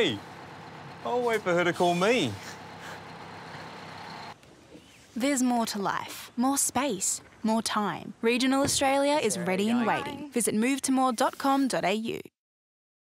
me. I'll wait for her to call me. There's more to life, more space, more time. Regional Australia is ready and waiting. Visit movetomore.com.au.